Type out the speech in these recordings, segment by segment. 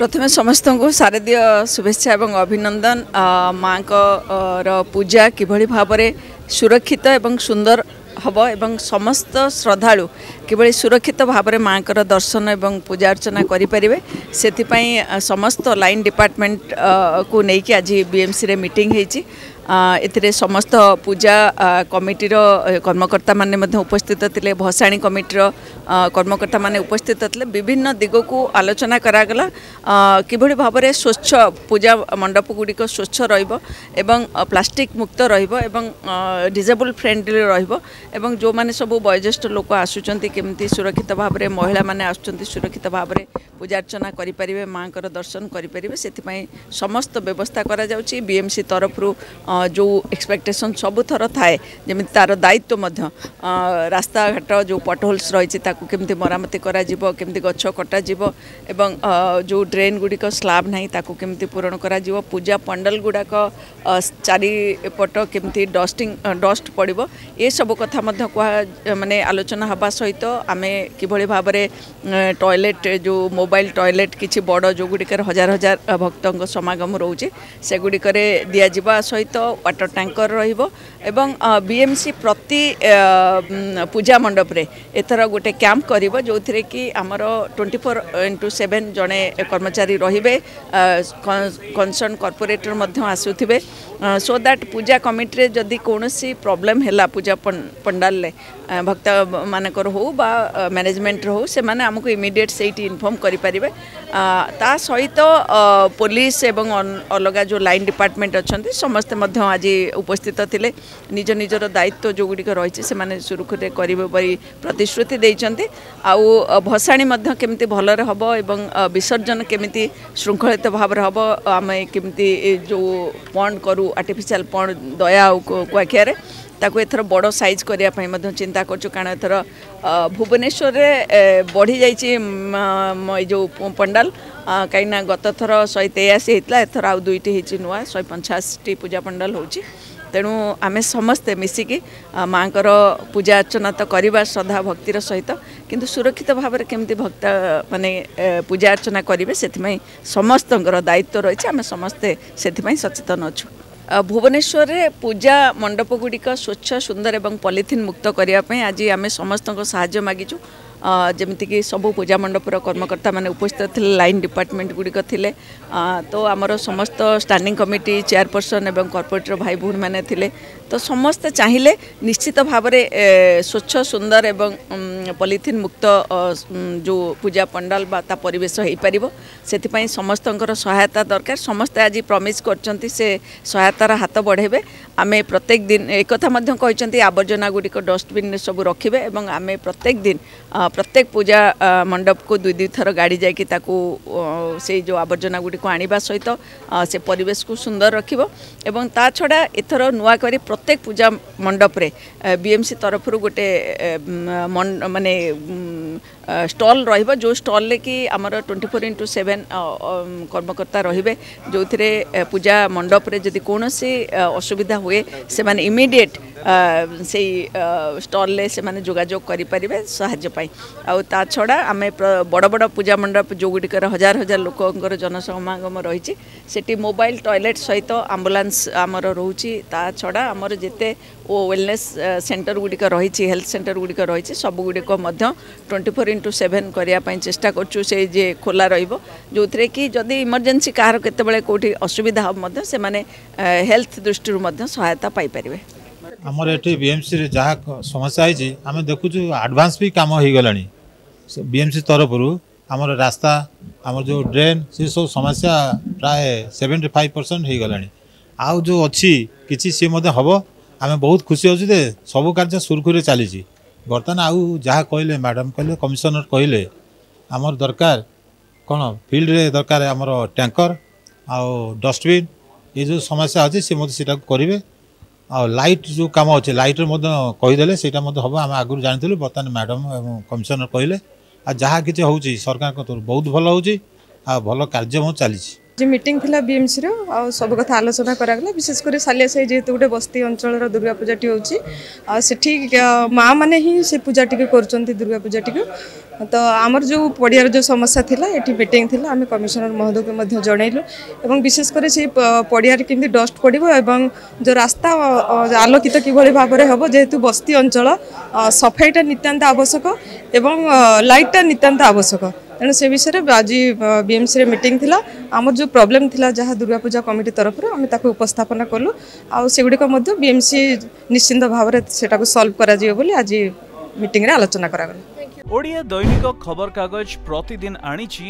প্রথমে সমস্ত শারদীয় শুভেচ্ছা এবং অভিনন্দন মাঙ্কর পূজা কিভাবে ভাবে সুরক্ষিত এবং সুন্দর হব এবং সমস্ত শ্রদ্ধালু কিভাবে সুরক্ষিত ভাবে মাঙ্কর দর্শন এবং পূজা অর্চনা করে সেপাই সমস্ত লাইন ডিপার্টমেন্ট কু নেই আজ বিএমসি মিটিং হয়েছে ଏଥିରେ ସମସ୍ତ ପୂଜା କମିଟିର କର୍ମକର୍ତ୍ତାମାନେ ମଧ୍ୟ ଉପସ୍ଥିତ ଥିଲେ ଭସାଣି କମିଟିର କର୍ମକର୍ତ୍ତାମାନେ ଉପସ୍ଥିତ ଥିଲେ ବିଭିନ୍ନ ଦିଗକୁ ଆଲୋଚନା କରାଗଲା କିଭଳି ଭାବରେ ସ୍ୱଚ୍ଛ ପୂଜା ମଣ୍ଡପଗୁଡ଼ିକ ସ୍ୱଚ୍ଛ ରହିବ ଏବଂ ପ୍ଲାଷ୍ଟିକ୍ ମୁକ୍ତ ରହିବ ଏବଂ ଡିଜେବୁଲ୍ ଫ୍ରେଣ୍ଡଲି ରହିବ ଏବଂ ଯେଉଁମାନେ ସବୁ ବୟୋଜ୍ୟେଷ୍ଠ ଲୋକ ଆସୁଛନ୍ତି କେମିତି ସୁରକ୍ଷିତ ଭାବରେ ମହିଳାମାନେ ଆସୁଛନ୍ତି ସୁରକ୍ଷିତ ଭାବରେ ପୂଜାର୍ଚ୍ଚନା କରିପାରିବେ ମାଆଙ୍କର ଦର୍ଶନ କରିପାରିବେ ସେଥିପାଇଁ ସମସ୍ତ ବ୍ୟବସ୍ଥା କରାଯାଉଛି ବିଏମ୍ସି ତରଫରୁ जो एक्सपेक्टेसन सबुथर थाए जमी तार दायित्व रास्ताघाट जो पटहोल्स रही केमी मरामती केमी गच कटाव एवं जो ड्रेन गुड़िक स्लाब ना केमी पूरण कर पूजा पंडल गुड़ाक चारिपट केमी डस्टिंग डस्ट पड़ो ये सब कथा कह मानने आलोचना हवा सहित आम किभली भाव में टॉयलेट जो मोबाइल टॉयलेट किसी बड़ जो गुड़िकर हजार हजार भक्त समागम रोचे सेगुड़िक दिज्वा सहित ୱାଟର ଟ୍ୟାଙ୍କର ରହିବ ଏବଂ ବିଏମ୍ସି ପ୍ରତି ପୂଜା ମଣ୍ଡପରେ ଏଥର ଗୋଟେ କ୍ୟାମ୍ପ କରିବ ଯେଉଁଥିରେ କି ଆମର ଟ୍ୱେଣ୍ଟି ଫୋର୍ ଇଣ୍ଟୁ ସେଭେନ୍ ଜଣେ କର୍ମଚାରୀ ରହିବେ କନସର୍ନ କର୍ପୋରେଟର ମଧ୍ୟ ଆସୁଥିବେ ସୋ ଦ୍ୟାଟ୍ ପୂଜା କମିଟିରେ ଯଦି କୌଣସି ପ୍ରୋବ୍ଲେମ୍ ହେଲା ପୂଜା ପଣ୍ଡାଲରେ ଭକ୍ତମାନଙ୍କର ହେଉ ବା ମ୍ୟାନେଜମେଣ୍ଟର ହେଉ ସେମାନେ ଆମକୁ ଇମିଡ଼ିଏଟ୍ ସେଇଠି ଇନଫର୍ମ କରିପାରିବେ ତା ସହିତ ପୋଲିସ ଏବଂ ଅଲଗା ଯେଉଁ ଲାଇନ୍ ଡିପାର୍ଟମେଣ୍ଟ ଅଛନ୍ତି ସମସ୍ତେ ମଧ୍ୟ ଆଜି ଉପସ୍ଥିତ ଥିଲେ ନିଜ ନିଜର ଦାୟିତ୍ୱ ଯେଉଁଗୁଡ଼ିକ ରହିଛି ସେମାନେ ସୁରୁଖୁରୁରେ କରିବେ ବୋଲି ପ୍ରତିଶ୍ରୁତି ଦେଇଛନ୍ତି ଆଉ ଭସାଣି ମଧ୍ୟ କେମିତି ଭଲରେ ହେବ ଏବଂ ବିସର୍ଜନ କେମିତି ଶୃଙ୍ଖଳିତ ଭାବରେ ହେବ ଆମେ କେମିତି ଯେଉଁ ପଣ୍ଡ କରୁ ଆର୍ଟିଫିସିଆଲ ପଣ୍ଡ ଦୟା ଆଉ କୁଆଖିଆରେ ତାକୁ ଏଥର ବଡ଼ ସାଇଜ୍ କରିବା ପାଇଁ ମଧ୍ୟ ଚିନ୍ତା କରୁଛୁ କାରଣ ଏଥର ଭୁବନେଶ୍ୱରରେ ବଢ଼ିଯାଇଛି ଏଇ ଯେଉଁ ପଣ୍ଡାଲ କାହିଁକିନା ଗତଥର ଶହେ ତେୟାଅଶୀ ହେଇଥିଲା ଏଥର ଆଉ ଦୁଇଟି ହେଇଛି ନୂଆ ଶହେ ପଞ୍ଚାଅଶୀଟି ପୂଜା ପଣ୍ଡାଲ ହେଉଛି ତେଣୁ ଆମେ ସମସ୍ତେ ମିଶିକି ମାଆଙ୍କର ପୂଜା ଅର୍ଚ୍ଚନା ତ କରିବା ଶ୍ରଦ୍ଧା ଭକ୍ତିର ସହିତ କିନ୍ତୁ ସୁରକ୍ଷିତ ଭାବରେ କେମିତି ଭକ୍ତ ମାନେ ପୂଜା ଅର୍ଚ୍ଚନା କରିବେ ସେଥିପାଇଁ ସମସ୍ତଙ୍କର ଦାୟିତ୍ୱ ରହିଛି ଆମେ ସମସ୍ତେ ସେଥିପାଇଁ ସଚେତନ ଅଛୁ ভুবনেশ্বরে পূজা মণ্ডপগুড়িক স্বচ্ছ সুন্দর এবং পলিথিন মুক্ত করা আজ আমি সমস্ত সাহায্য মাগিছু যেমিতিকি সবু পূজা মণ্ডপর কর্মকর্তা মানে উপস্থিত লে লাইন ডিপার্টমেন্ট গুড়িক লে তো আমার সমস্ত স্টাণ্ডিং কমিটি চেয়ারপর্সন এবং কর্পোরেটর ভাই ভৌণী মানে লে তো সমস্তে চাইলে নিশ্চিত ভাবে স্বচ্ছ সুন্দর এবং পলিথিন মুক্ত যে পূজা পণ্ডাল বা তা পরিবেশ হয়েপার সেপাই সমস্তর সহায়তা দরকার সমস্তে আজ প্রমিজ করছেন সে সহায়তার হাত বড়াইবে আমি প্রত্যেক দিন একথা আবর্জনা গুড়ি ডস্টবিন সবু রখবে এবং আমি প্রত্যেক দিন প্রত্যেক পূজা মণ্ডপক দুই দুই থর গাড়ি যাই তাকে সেই যে আবর্জনা গুড়ি আনবা সহ সে পরিবেশকে সুন্দর রাখব এবং তা ছড়া এথর নূয়া করে প্রত্যেক পূজা মণ্ডপে বিএমসি তরফর গোটে মানে স্টল রহব যে স্টলে কি আমার টোয়েন্টি ফোর ইন্টু সেভেন কর্মকর্তা রহবে যে পূজা মণ্ডপে যদি কোণী অসুবিধা হুয়ে সে ইমিডিয়েট সেই ଷ୍ଟଲ୍ରେ ସେମାନେ ଯୋଗାଯୋଗ କରିପାରିବେ ସାହାଯ୍ୟ ପାଇଁ ଆଉ ତା ଛଡ଼ା ଆମେ ବଡ଼ ବଡ଼ ପୂଜା ମଣ୍ଡପ ଯେଉଁଗୁଡ଼ିକରେ ହଜାର ହଜାର ଲୋକଙ୍କର ଜନସମାଗମ ରହିଛି ସେଠି ମୋବାଇଲ ଟଏଲେଟ୍ ସହିତ ଆମ୍ବୁଲାନ୍ସ ଆମର ରହୁଛି ତା ଛଡ଼ା ଆମର ଯେତେ ଓ ୱେଲନେସ୍ ସେଣ୍ଟରଗୁଡ଼ିକ ରହିଛି ହେଲ୍ଥ ସେଣ୍ଟରଗୁଡ଼ିକ ରହିଛି ସବୁଗୁଡ଼ିକ ମଧ୍ୟ ଟ୍ୱେଣ୍ଟି ଫୋର୍ ଇଣ୍ଟୁ ସେଭେନ୍ କରିବା ପାଇଁ ଚେଷ୍ଟା କରୁଛୁ ସେ ଯେ ଖୋଲା ରହିବ ଯେଉଁଥିରେ କି ଯଦି ଇମର୍ଜେନ୍ସି କାହାର କେତେବେଳେ କେଉଁଠି ଅସୁବିଧା ହେବ ମଧ୍ୟ ସେମାନେ ହେଲ୍ଥ ଦୃଷ୍ଟିରୁ ମଧ୍ୟ ସହାୟତା ପାଇପାରିବେ ଆମର ଏଠି ବିଏମ୍ସିରେ ଯାହା ସମସ୍ୟା ହେଇଛି ଆମେ ଦେଖୁଛୁ ଆଡ଼ଭାନ୍ସ ବି କାମ ହେଇଗଲାଣି ବିଏମ୍ସି ତରଫରୁ ଆମର ରାସ୍ତା ଆମର ଯେଉଁ ଡ୍ରେନ୍ ସେସବୁ ସମସ୍ୟା ପ୍ରାୟ ସେଭେଣ୍ଟି ଫାଇଭ୍ ପରସେଣ୍ଟ ହେଇଗଲାଣି ଆଉ ଯେଉଁ ଅଛି କିଛି ସିଏ ମଧ୍ୟ ହେବ ଆମେ ବହୁତ ଖୁସି ଅଛୁ ଯେ ସବୁ କାର୍ଯ୍ୟ ସୁରୁଖୁରୁରେ ଚାଲିଛି ବର୍ତ୍ତମାନ ଆଉ ଯାହା କହିଲେ ମ୍ୟାଡ଼ାମ୍ କହିଲେ କମିଶନର କହିଲେ ଆମର ଦରକାର କ'ଣ ଫିଲ୍ଡରେ ଦରକାର ଆମର ଟ୍ୟାଙ୍କର ଆଉ ଡଷ୍ଟବିନ୍ ଏ ଯେଉଁ ସମସ୍ୟା ଅଛି ସେ ମଧ୍ୟ ସେଟାକୁ କରିବେ ଆଉ ଲାଇଟ୍ ଯେଉଁ କାମ ଅଛି ଲାଇଟ୍ରେ ମଧ୍ୟ କହିଦେଲେ ସେଇଟା ମଧ୍ୟ ହେବ ଆମେ ଆଗରୁ ଜାଣିଥିଲୁ ବର୍ତ୍ତମାନ ମ୍ୟାଡ଼ମ୍ ଏବଂ କମିଶନର କହିଲେ ଆଉ ଯାହା କିଛି ହେଉଛି ସରକାରଙ୍କ ତରଫରୁ ବହୁତ ଭଲ ହେଉଛି ଆଉ ଭଲ କାର୍ଯ୍ୟ ମଧ୍ୟ ଚାଲିଛି যে মিটিং লা বিএমসি সব কথা আলোচনা করা বিশেষ করে সালিয়া সাই যেহেতু গোটে বস্তি অঞ্চলের দুর্গা পূজাটি হচ্ছে সেটি মা মানে হি সে পূজাটিকে করছেন দুর্গা পূজাটিকে তো আমার যে পড়িয়ার যে সমস্যা লা এটি মিটিং লা আমি কমিশনার মহোদয়কে মধ্যে জনাইলু এবং বিশেষ করে সেই পড়িয়ার কেমি ডস্ট পড়ব এবং যে রাস্তা আলোকিত কিভাবে ভাবে হব যেহেতু বস্তি অঞ্চল সফাইটা নিতান্ত আবশ্যক এবং লাইটটা নিতান্ত আবশ্যক ତେଣୁ ସେ ବିଷୟରେ ଆଜି ବିଏମ୍ସିରେ ମିଟିଂ ଥିଲା ଆମର ଯେଉଁ ପ୍ରୋବ୍ଲେମ୍ ଥିଲା ଯାହା ଦୁର୍ଗାପୂଜା କମିଟି ତରଫରୁ ଆମେ ତାକୁ ଉପସ୍ଥାପନା କଲୁ ଆଉ ସେଗୁଡ଼ିକ ମଧ୍ୟ ବିଏମ୍ସି ନିଶ୍ଚିନ୍ତ ଭାବରେ ସେଟାକୁ ସଲ୍ଭ କରାଯିବ ବୋଲି ଆଜି ମିଟିଂରେ ଆଲୋଚନା କରାଗଲା ଓଡ଼ିଆ ଦୈନିକ ଖବରକାଗଜ ପ୍ରତିଦିନ ଆଣିଛି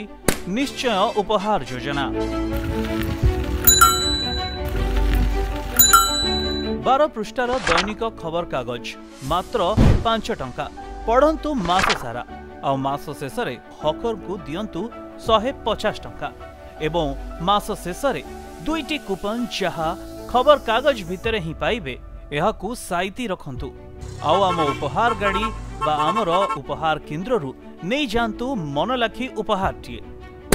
ନିଶ୍ଚୟ ଉପହାର ଯୋଜନା ବାର ପୃଷ୍ଠାର ଦୈନିକ ଖବରକାଗଜ ମାତ୍ର ପାଞ୍ଚ ଟଙ୍କା ପଢ଼ନ୍ତୁ ମାସ ସାରା आस शेष हकर को दिंतु शहे पचास टाँस शेष मास दुईट कूपन जहाँ खबर कागज भितर ही पाइबे यह साइति रखु आम उपहार गाड़ी वमर उपहार केन्द्र नहीं जातु मनलाखी उपहारटीए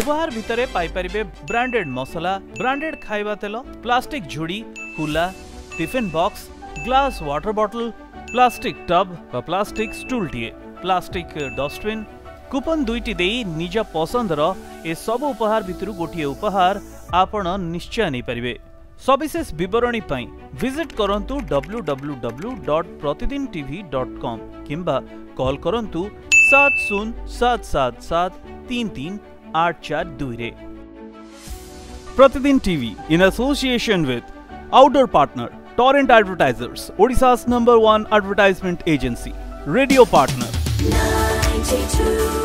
उपहार भितर पाइपर ब्रांडेड मसला ब्रांडेड खावा तेल प्लास्टिक झुड़ी कुला କୁଲା tiffin glass water bottle, plastic tub व प्लास्टिक स्टूल टीए प्लास्टिक डस्टबिन कूपन दुईटी निज पसंदर ए सब उपहार भितर गोटे उपहार आपण निश्चय नहीं पारे सविशेष बरणी भिजिट करूँ डब्ल्यू डब्ल्यू डब्ल्यू डट प्रतिदिन टी डट कम कि कल करूँ सात शून सात सात सात तीन तीन आठ चार दुई Pratidin TV in association with outdoor partner Torrent advertisers Odisha's number one advertisement agency radio partner 92.